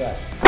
que acha?